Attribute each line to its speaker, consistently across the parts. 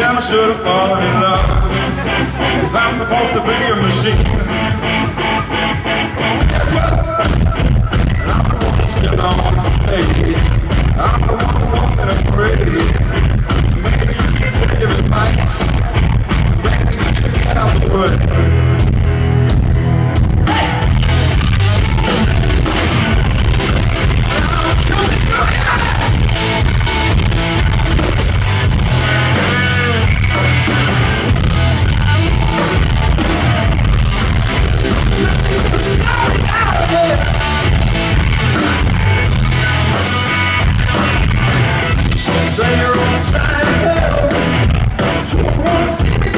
Speaker 1: Never should have fallen in love. Cause I'm supposed to be a machine. Time, hell. You see me?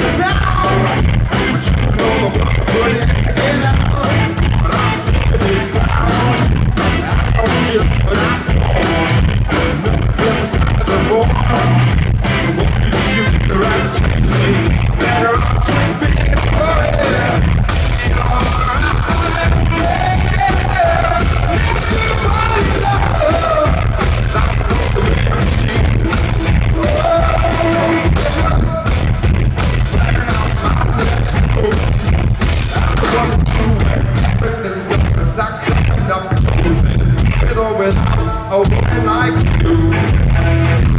Speaker 1: Or without a woman like you.